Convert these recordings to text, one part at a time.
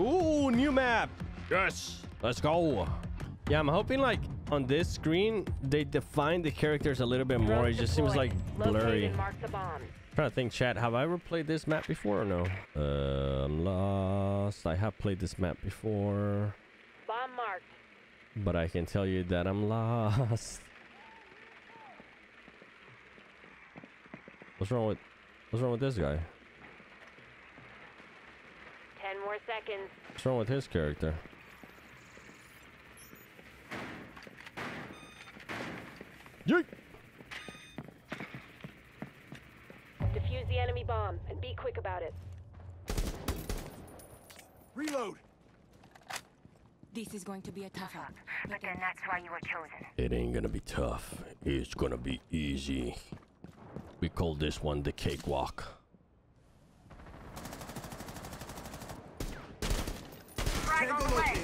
Ooh, new map. Yes. Let's go. Yeah, I'm hoping like on this screen they define the characters a little bit more. It just seems like blurry. Mark the bombs. trying to think, chat. Have I ever played this map before or no? Uh, I'm lost. I have played this map before, Bomb marked. but I can tell you that I'm lost. What's wrong with What's wrong with this guy? Ten more seconds. What's wrong with his character? Yeet! Defuse the enemy bomb and be quick about it. Reload. This is going to be a tough one. But then that's why you were chosen. It ain't gonna be tough. It's gonna be easy. We call this one the cakewalk. Frag on the way.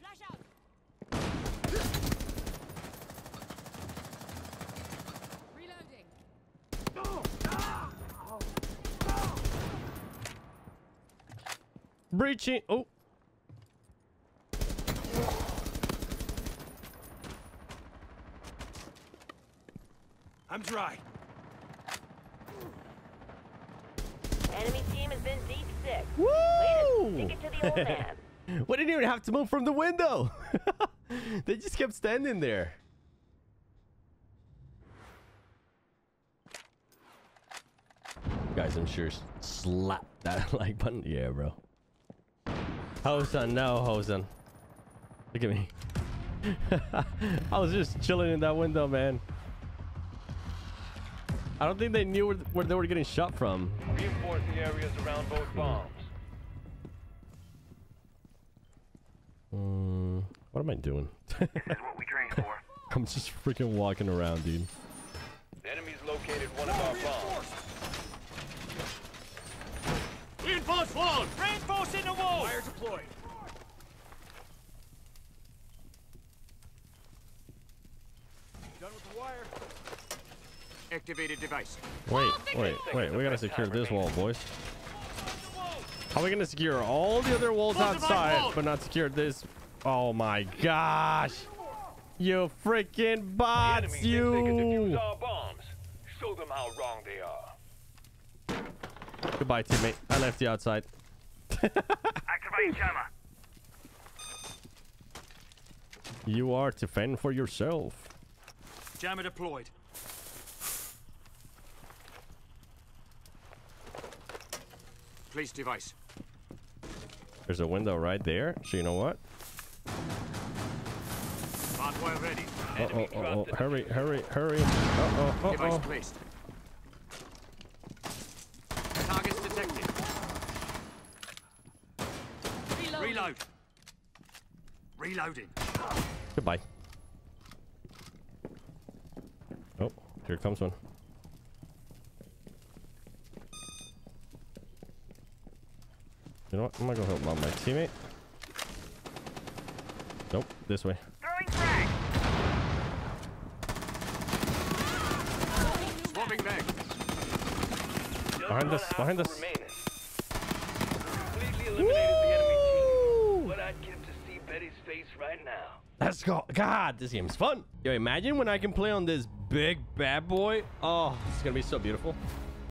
Flash out! Reloading. Breaching. Oh. I'm dry. Deep six. Woo! It to the old man. We didn't even have to move from the window. they just kept standing there. Guys, I'm sure slap that like button. Yeah, bro. Hosen, no, Hosen. Look at me. I was just chilling in that window, man. I don't think they knew where, where they were getting shot from. Reinforce the areas around both bombs. Mm, what am I doing? This is what we trained for. I'm just freaking walking around, dude. The enemy's located one of our bombs. Reinforce wall. Reinforcing the wall. Fire deployed. Done with the wire. Activated device. Wait, wait, wait. We gotta secure this wall, boys. How are we gonna secure all the other walls Close the back outside, but not secure this? Oh my gosh! You freaking The bots, enemy thinks they can defuse you! our. Show them how wrong they are. Goodbye, teammate. I left you outside. Activating jammer. You are to fend for yourself. Jammer deployed. Place device. There's a window right there, so you know what? Barbed wire ready. Uh oh, uh oh. Hurry, hurry, hurry. Uh oh, uh Device oh. placed. Targets detected. Reload. Reload. Reloading. Goodbye. Oh, here comes one. You know what? I'm gonna go help out my teammate. Nope, this way. Throwing frag. Swapping back. Behind us, behind us. Remaining. Completely eliminated the enemy team. What I'd give to see Betty's face right now. Let's go. God, this game's fun. Yo, imagine when I can play on this big bad boy. Oh, it's gonna be so beautiful.